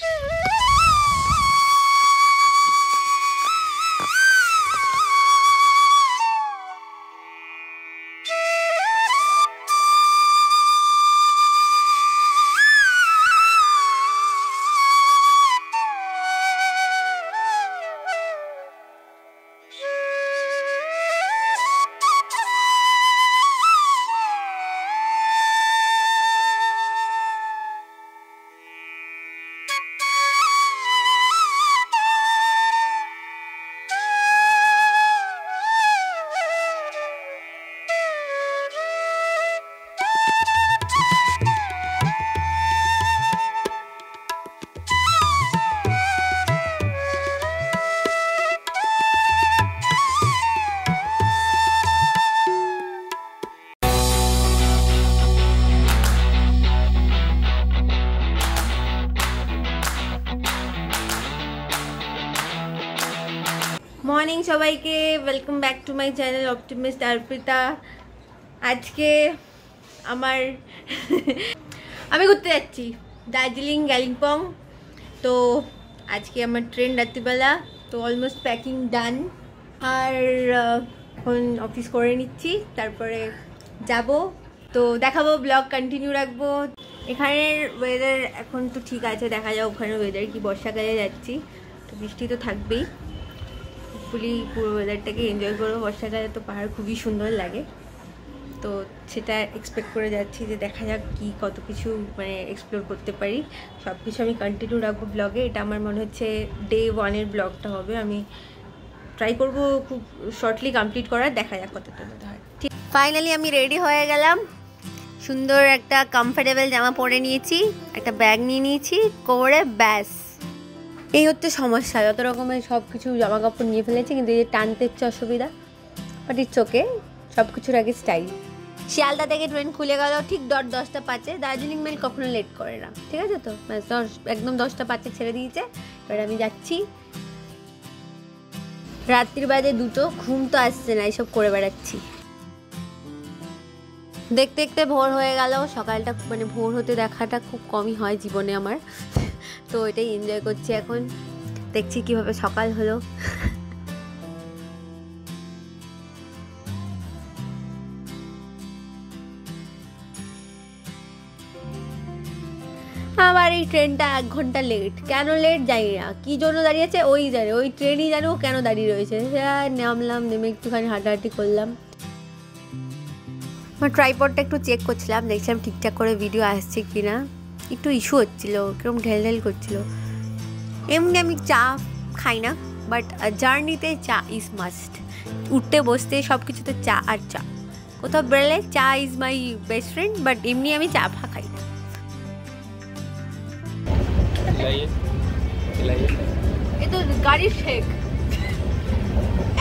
Yeah. Morning সবাইকে. Welcome back to my channel optimist Arpita আজকে আমার আমি ঘুরতে যাচ্ছি, দার্জিলিং, গ্যালিম্পং। তো আজকে আমার ট্রেন রাত্রিবেলা, তো অলমোস্ট প্যাকিং ডান আর এখন অফিস করে নিচ্ছি, তারপরে যাব। তো দেখাবো ব্লগ কন্টিনিউ রাখব। এখানের ওয়েদার এখন তো ঠিক আছে, দেখা যাক ওখানে ওয়েদার কি বর্ষাকালে যাচ্ছি। তো বৃষ্টি তো থাকবেই। হোপফুলি পুরো ওয়েদারটাকে এনজয় করব। বর্ষাকালে তো পাহাড় খুবই সুন্দর লাগে। তো সেটা এক্সপেক্ট করে যাচ্ছি যে দেখা যাক কি কত কিছু মানে এক্সপ্লোর করতে পারি। সব কিছু আমি কন্টিনিউ রাখব ব্লগে এটা আমার মনে হচ্ছে ডে ওয়ানের ব্লগটা হবে। আমি ট্রাই করব খুব শর্টলি কমপ্লিট করার। দেখা যাক কতটা হয়। ঠিক। ফাইনালি আমি রেডি হয়ে গেলাম। সুন্দর একটা কমফোর্টেবল জামা পরে নিয়েছি। একটা ব্যাগ নিয়ে নিয়েছি। করে ব্যাস। এই হচ্ছে সমস্যা। যত রকমের সব কিছু জামা কাপড় নিয়ে ফেলেছি, কিন্তু এই যে টানতে হচ্ছে অসুবিধা বাট ইটস ওকে সব কিছুর আগে স্টাইল শিয়ালদা থেকে ট্রেন খুলে গেল, ঠিক দশ, দশটা পাঁচে। দার্জিলিং মেল কখনো লেট করে না, ঠিক আছে তো? দশ, একদম দশটা পাঁচে ছেড়ে দিয়েছে। এবার আমি যাচ্ছি। রাত্রির বাজে দুটো, ঘুম তো আসছে না, এইসব করে বেড়াচ্ছি। দেখতে দেখতে ভোর হয়ে গেল, সকালটা মানে ভোর হতে দেখাটা খুব কমই হয় জীবনে আমার। তো এটাই এনজয় করছি এখন। দেখছি কীভাবে সকাল হলো। আবার এই ট্রেনটা এক ঘণ্টা লেট কেন লেট জানি না। কি জন্য দাঁড়িয়েছে? ওই জানে। ওই ট্রেনই জানো কেন দাঁড়িয়ে রয়েছে। নামলাম, নেমে একটুখানি হাঁটাহাঁটি করলাম। আমার ট্রাইপডটা একটু চেক করছিলাম। দেখছিলাম ঠিকঠাক করে ভিডিও আসছে কি না একটু ইস্যু হচ্ছিল কিরম ঢেল ঢেল করছিল। এমনি আমি চা খাই না বাট জার্নিতে চা ইজ মাস্ট উঠতে বসতে সব কিছুতে চা আর চা। কোথাও বেড়ালে cha is my best friend but এমনি আমি চা ফা খাই না। এ তো গাড়ির শেখ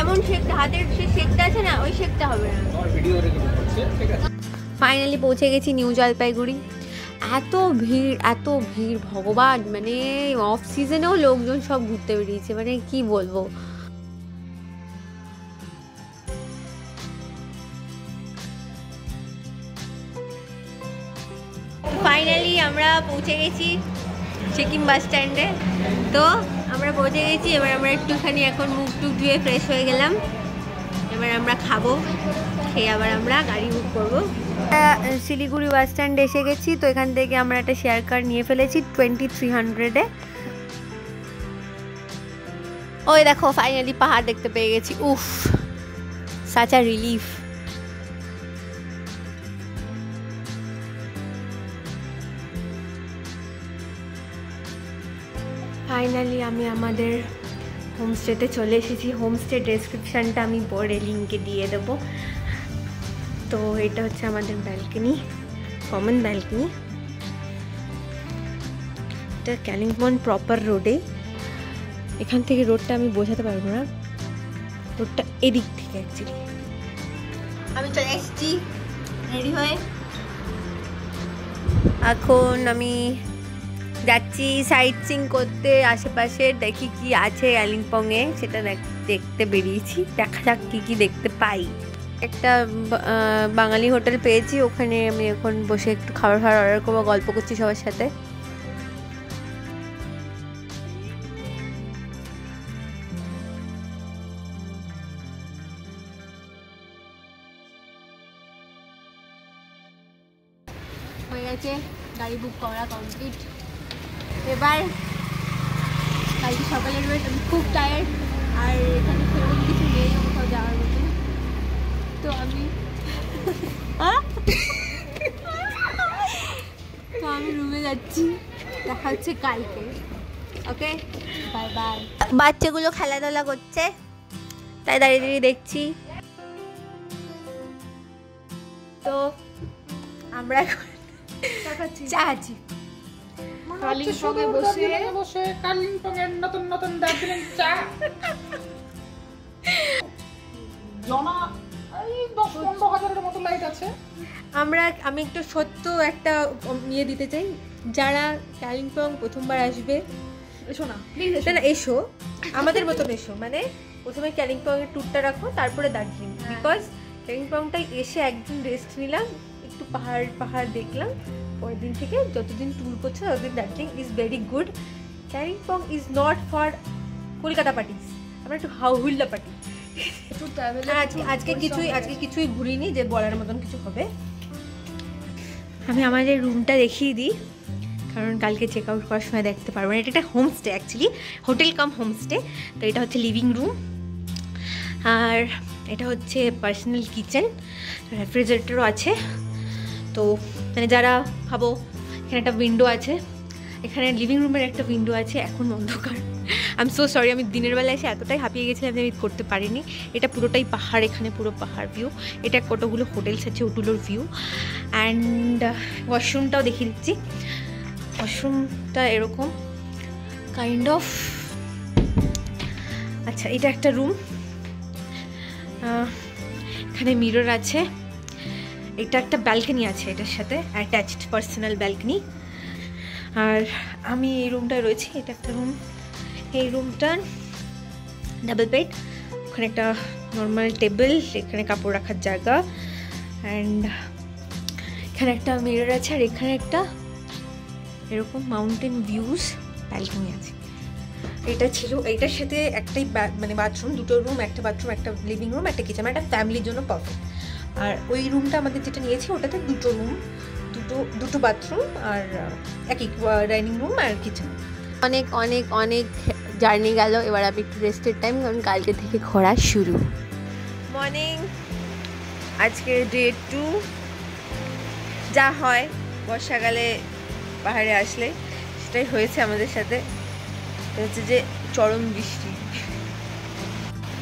এমন শেখটা হাতের সে শেখটা আছে না ওই শেখটা হবে না। ফাইনালি পৌঁছে গেছি নিউ জলপাইগুড়ি। এত ভিড় এত ভিড়, ভগবান মানে অফ সিজনেও লোকজন সব ঘুরতে বেরিয়েছে মানে কি বলব? ফাইনালি আমরা পৌঁছে গেছি সিকিম বাস স্ট্যান্ডে তো আমরা পৌঁছে গেছি, এবার আমরা একটুখানি এখন মুখ টুক ধুয়ে ফ্রেশ হয়ে গেলাম। এবার আমরা খাব খেয়ে আবার আমরা গাড়ি বুক করব। শিলিগুড়ি বাস স্ট্যান্ড এসে গেছি তো এখান থেকে আমরা একটা শেয়ার কার নিয়ে ফেলেছি টোয়েন্টি থ্রি হান্ড্রেডে ওই দেখো ফাইনালি পাহাড় দেখতে পেয়ে গেছি। উফ সাচ আ রিলিফ ফাইনালি আমি আমাদের হোমস্টেতে চলে এসেছি। হোমস্টে ডেসক্রিপশানটা আমি পরে লিঙ্কে দিয়ে দেবো। তো এটা হচ্ছে আমাদের ব্যালকনি কমন ব্যালকনি এটা ক্যালিম্পন প্রপার রোডে এখান থেকে রোডটা আমি বোঝাতে পারব না। রোডটা এদিক থেকে অ্যাকচুয়ালি আমি চলে এসেছি। রেডি হয়ে? এখন আমি যাচ্ছি সাইট সিং করতে, আশেপাশে দেখি কি আছে কালিম্পংয়ে সেটা দেখতে বেরিয়েছি। দেখা যাক কী কী দেখতে পাই। একটা বাঙালি হোটেল পেয়েছি, ওখানে আমি এখন বসে একটু খাবার খাওয়ার অর্ডার করব, গল্প করছি সবার সাথে। হয়ে গেছে, গাড়ি বুক করা কমপ্লিট এবার কালকে সকালের বেশ আমি খুব টায়ার্ড আর এখানে সেরকম কিছু নেই কোথাও যাওয়ার মতো। তো আমি তো আমি রুমে যাচ্ছি। দেখা হচ্ছে কালকে। ওকে বাই বাই বাচ্চাগুলো খেলাধুলা করছে। তাই দাঁড়িয়ে দাঁড়িয়ে দেখছি। তো আমরা এখন চা আছি কালিম্পংয়ে বসে বসে কালিম্পংয়ের নতুন নতুন দার্জিলিং চা। জনা আমরা আমি একটু সত্য একটা নিয়ে দিতে চাই। যারা কালিম্পং প্রথমবার আসবে এসো না না না এসো। আমাদের মতন এসো মানে প্রথমে কালিম্পং এর ট্যুরটা রাখো তারপরে দার্জিলিং। বিকজ কালিম্পংটাই এসে একদিন রেস্ট নিলাম একটু পাহাড় পাহাড় দেখলাম। পরের দিন থেকে যতদিন ট্যুর করছে ততদিন Darjeeling is very good Kalimpong is not for Kolkata parties আমরা একটু হাউহুল্লা পার্টি আজকে আজকে কিছুই আজকে কিছুই ঘুরিনি যে বলার মতন কিছু হবে। আমি আমাদের রুমটা দেখিয়ে দিই কারণ কালকে চেক আউট করার সময় দেখতে পারব না। এটা একটা homestay actually hotel cum homestay তো এটা হচ্ছে লিভিং রুম আর এটা হচ্ছে পার্সোনাল কিচেন রেফ্রিজারেটরও আছে। তো মানে যারা, ভাবো, এখানে একটা উইন্ডো আছে, এখানে লিভিং রুমের একটা উইন্ডো আছে, এখন অন্ধকার। আই এম সো সরি আমি দিনের বেলা এসে এতটাই হাঁপিয়ে গেছিলাম যে আমি করতে পারিনি। এটা পুরোটাই পাহাড় এখানে, পুরো পাহাড় ভিউ এটা কতগুলো হোটেলস আছে ওটুলোর ভিউ অ্যান্ড ওয়াশরুমটাও দেখিয়ে দিচ্ছি। ওয়াশরুমটা এরকম। কাইন্ড অফ আচ্ছা এটা একটা রুম এখানে মিরর আছে। এটা একটা ব্যালকনি আছে এটার সাথে অ্যাটাচড পার্সোনাল ব্যালকনি আর আমি এই রুমটায় রয়েছি, এটা একটা রুম এই রুমটার ডাবল বেড ওখানে একটা নর্মাল টেবিল এখানে কাপড় রাখার জায়গা অ্যান্ড এখানে একটা মিরর আছে, আর এখানে একটা এরকম মাউন্টেন ভিউজ ব্যালকনি আছে। এটা ছিল এইটার সাথে একটাই মানে বাথরুম দুটো রুম একটা বাথরুম একটা লিভিং রুম একটা কিচেন একটা ফ্যামিলির জন্য পারফেক্ট আর ওই রুমটা আমাদের যেটা নিয়েছি ওটাতে দুটো রুম দুটো দুটো বাথরুম আর এক একই ডাইনিং রুম আর কিচেন অনেক অনেক অনেক জার্নি গেল। এবার আমি একটু রেস্টের টাইম কারণ কালকে থেকে ঘোরা শুরু। মর্নিং আজকে ডে টু যা হয় বর্ষাকালে পাহাড়ে আসলে সেটাই হয়েছে আমাদের সাথে। হচ্ছে যে চরম বৃষ্টি।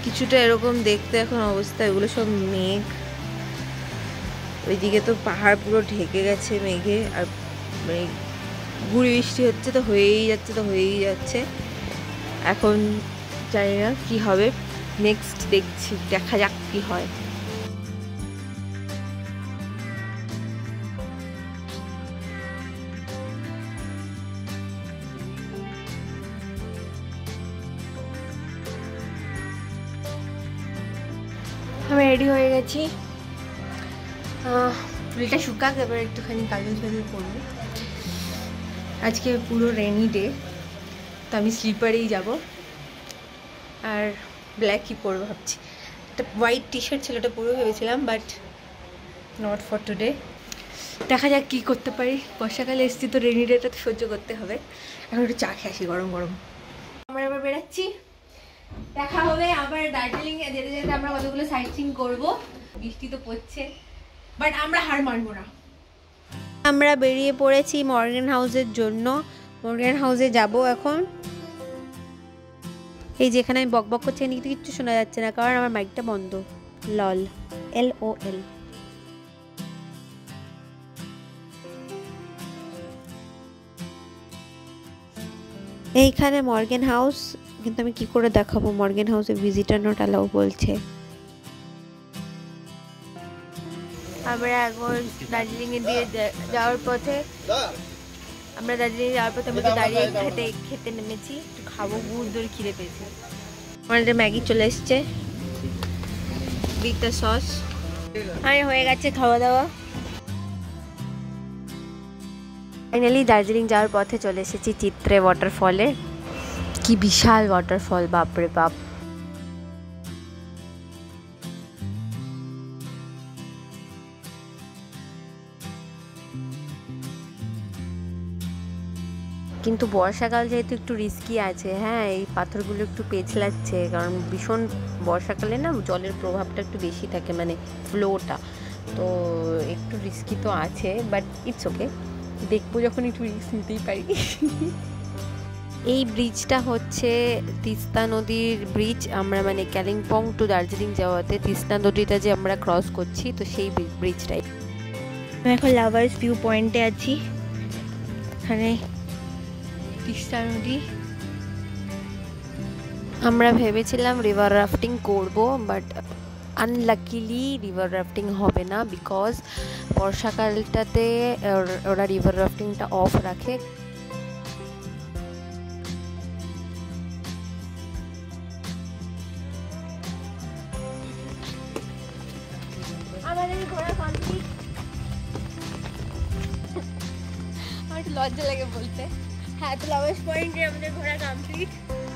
কিছুটা এরকম দেখতে এখন অবস্থা এগুলো সব মেঘ। ওইদিকে তো পাহাড় পুরো ঢেকে গেছে মেঘে, আর মানে গুড়ি বৃষ্টি হচ্ছে তো হয়েই যাচ্ছে, তো হয়েই যাচ্ছে। এখন জানি না কি হবে নেক্সট দেখছি, দেখা যাক কি হয়। আমি রেডি হয়ে গেছি। চুলটা শুকাক, এবার একটুখানি কাজল ফাজল করব। আজকে পুরো রেনি ডে তো আমি স্লিপারেই যাব। আর ব্ল্যাকই পরবো ভাবছি। একটা হোয়াইট টি শার্ট ছিল, ওটা পরে ভেবেছিলাম বাট নট ফর টুডে দেখা যাক কী করতে পারি। বর্ষাকালে এসছি তো রেনি ডেটা তো সহ্য করতে হবে। এখন একটু চা খেয়ে আসি গরম গরম। আমরা এবার বেরাচ্ছি। দেখা হবে আবার দার্জিলিংয়ে যেতে যেতে আমরা কতগুলো সাইট সিং করব। বৃষ্টি তো পড়ছে। বাট আমরা হার মানবো না। আমরা বেরিয়ে পড়েছি মর্গেন হাউসের জন্য। মর্গান হাউসে যাব এখন। এই যেখানে আমি বক বক করছি থেকে কিচ্ছু শোনা যাচ্ছে না, কারণ আমার মাইকটা বন্ধ। লল। এল ও এল। এইখানে মর্গেন হাউস, কিন্তু আমি কি করে দেখাবো? মর্গেন হাউসে ভিজিটার নোট অ্যালাউ বলছে। আমরা এখন দার্জিলিং এর দিয়ে যাওয়ার পথে, আমরা দার্জিলিং যাওয়ার পথে আমরা দাঁড়িয়ে খেতে খেতে নেমেছি, একটু খাব, গুড় দই খিদে পেয়েছি। আমাদের ম্যাগি চলে এসছে বিগটা সস। আর হয়ে গেছে খাওয়া দাওয়া। ফাইনালি দার্জিলিং যাওয়ার পথে চলে এসেছি চিত্রে ওয়াটারফলে কি বিশাল ওয়াটারফল বাপরে বাপ। কিন্তু বর্ষাকাল যেহেতু একটু রিস্কি আছে হ্যাঁ এই পাথরগুলো একটু পেছলাচ্ছে কারণ ভীষণ বর্ষাকালে না জলের প্রভাবটা একটু বেশি থাকে মানে ফ্লোটা তো একটু রিস্কি তো আছে বাট ইটস ওকে দেখব যখন একটু রিস্ক নিতেই পারি। এই ব্রিজটা হচ্ছে তিস্তা নদীর ব্রিজ আমরা মানে কালিম্পং টু দার্জিলিং যাওয়াতে তিস্তা নদীটা যে আমরা ক্রস করছি, তো সেই ব্রিজটাই এখন লাভার্স ভিউ পয়েন্টে আছি। এখানে তিস্তা নদী। আমরা ভেবেছিলাম রিভার রাফটিং করব বাট আনলাকিলি রিভার রাফটিং হবে না বিকজ বর্ষাকালটাতে ওরা রিভার রাফটিংটা অফ রাখে। আমার লজ্জা লাগে বলতে। হ্যাঁ তো লাভার্স পয়েন্টে আমাদের ঘোরা কমপ্লিট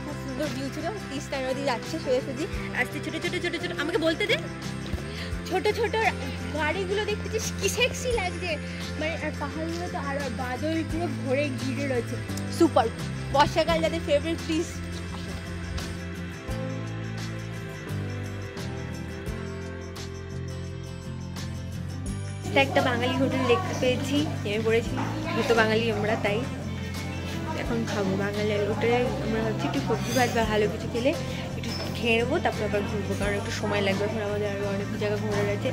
খুব সুন্দর ভিউ ছিল। তিস্তা নদী যাচ্ছে সোজাসুজি আসতে ছোটো ছোটো ছোটো ছোটো। আমাকে বলতে দে। ছোট ছোট গাড়িগুলো দেখতেছিস কি সেক্সি লাগছে। মানে আর পাহাড়গুলো তো আরও বাদল পুরো ভরে ঘিরে রয়েছে। সুপার বর্ষাকাল যাদের ফেভারিট প্লিজ একটা বাঙালি হোটেল দেখতে পেয়েছি। নেমে পড়েছি। দুটো বাঙালি আমরা, তাই। এখন খাব। বাঙালি হোটেলে আমরা ভাবছি একটু সবজি ভাত বা ভালো কিছু খেলে একটু খেয়ে নেব, তারপর আবার ঘুরবো। কারণ একটু সময় লাগবে, এখন আমাদের আরও অনেক জায়গা ঘোরার আছে।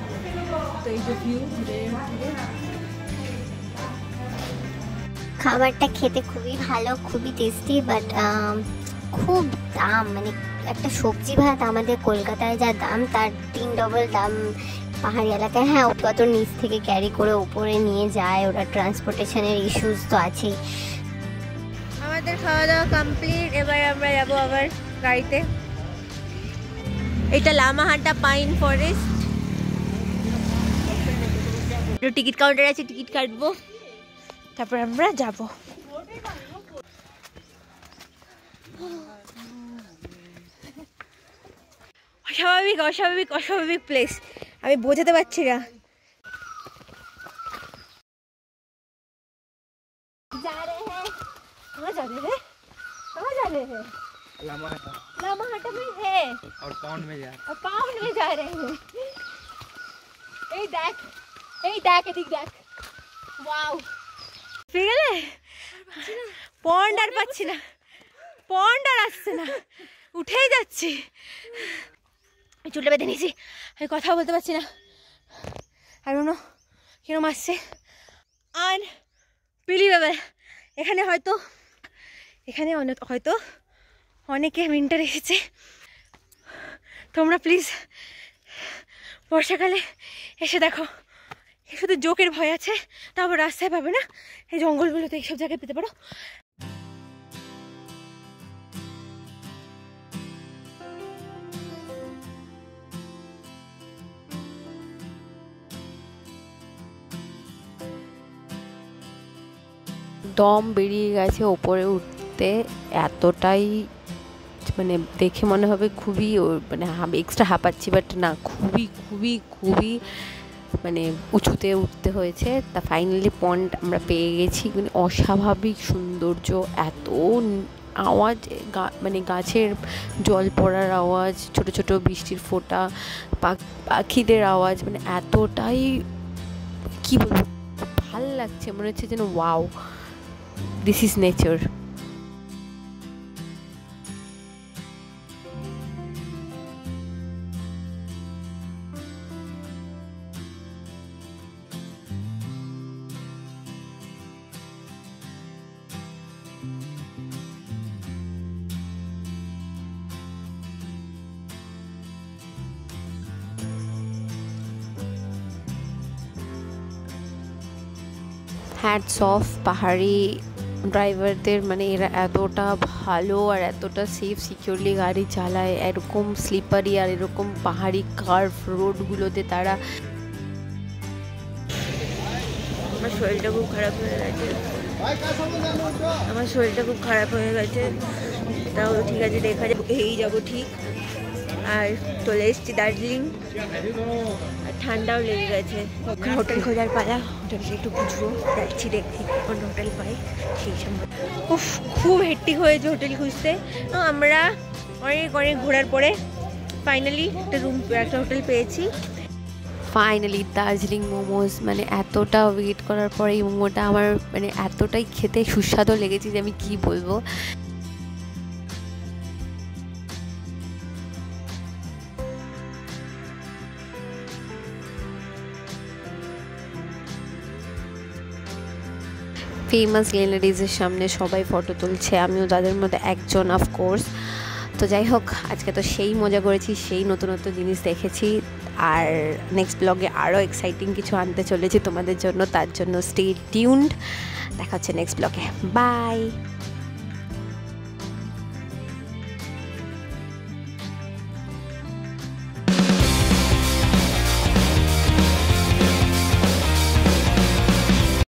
তো এই ভিউ খাবারটা খেতে খুবই ভালো, খুবই টেস্টি বাট খুব দাম। মানে একটা সবজি ভাত আমাদের কলকাতায় যা দাম, তার তিন ডবল দাম পাহাড়ি এলাকায়। হ্যাঁ কত নিচ থেকে ক্যারি করে উপরে নিয়ে যায়, ওরা ট্রান্সপোর্টেশনের ইস্যুস তো আছেই। আমাদের খাওয়া দাওয়া কমপ্লিট এবার আমরা যাব আবার গাড়িতে এটা Lamahatta pine forest ticket counter আছে টিকিট কাটবো তারপর আমরা যাব অস্বাভাবিক অস্বাভাবিক অস্বাভাবিক প্লেস আমি বোঝাতে পারছি না जा रहे हैं कहाँ जा रहे हैं कहाँ जा रहे हैं लामाहाटा लामाहाटा में है और पाउंड में जा और पाउंड में जा रहे हैं এই দেখ এই দেখ এদিক দেখ ওয়াও পেয়ে গেলে পন্ড আর পাচ্ছি না পন্ড আর আসছে না উঠেই যাচ্ছি আমি চুলটা বেঁধে নিয়েছি আমি কথা বলতে পারছি না আর নো কিরম আসছে আর বিলিভেবল এখানে হয়তো এখানে অনেক হয়তো অনেকে উইন্টার এসেছে। তোমরা প্লিজ বর্ষাকালে এসে দেখো। শুধু জোকের ভয় আছে, তারপর রাস্তায় পাবে না। এই জঙ্গলগুলোতে এইসব জায়গায় পেতে পারো। দম বেরিয়ে গেছে, ওপরে উঠতে এতটাই মানে দেখে মনে হবে খুবই মানে এক্সট্রা হাঁপাচ্ছি বাট না, খুবই খুবই খুবই মানে উঁচুতে উঠতে হয়েছে। তা ফাইনালি পয়েন্ট আমরা পেয়ে গেছি মানে অস্বাভাবিক সৌন্দর্য, এত আওয়াজ মানে গাছের জল পড়ার আওয়াজ, ছোট ছোট বৃষ্টির ফোঁটা পাখ- পাখিদের আওয়াজ মানে এতটাই, কী বলব, ভালো লাগছে, মনে হচ্ছে যেন wow this is nature hats off পাহাড়ি ড্রাইভারদের মানে এরা এতটা ভালো আর এতটা সেফ সিকিউরলি গাড়ি চালায়, এরকম স্লিপারি আর এরকম পাহাড়ি কার্ভ রোডগুলোতে তারা আমার শরীরটা খুব খারাপ হয়ে গেছে। আমার শরীরটা খুব খারাপ হয়ে গেছে। তাও ঠিক আছে, দেখা যাবে এই যাব ঠিক। আর চলে এসেছি দার্জিলিং। ঠান্ডাও লেগে গেছে। ওখানে হোটেল খোঁজার পালা। হোটেলটা একটু খুঁজবো যাচ্ছি দেখি কোন হোটেল পাই? সেই সময় উফ খুব হেট্টিক হয়েছে হোটেল খুঁজতে। তো আমরা অনেক অনেক ঘোরার পরে ফাইনালি একটা রুম একটা হোটেল পেয়েছি। ফাইনালি দার্জিলিং মোমোস মানে এতটা ওয়েট করার পরে এই মোমোটা আমার মানে এতটাই খেতে সুস্বাদু লেগেছে যে আমি কি বলব। ফেমাস গ্যালারিজের সামনে সবাই ফটো তুলছে। আমিও তাদের মধ্যে একজন অফকোর্স তো যাই হোক, আজকে তো সেই মজা করেছি, সেই নতুন নতুন জিনিস দেখেছি। আর নেক্সট ব্লগে আরও এক্সাইটিং কিছু আনতে চলেছি তোমাদের জন্য। তার জন্য স্টে টিউন্ড দেখা হচ্ছে নেক্সট ব্লগে বাই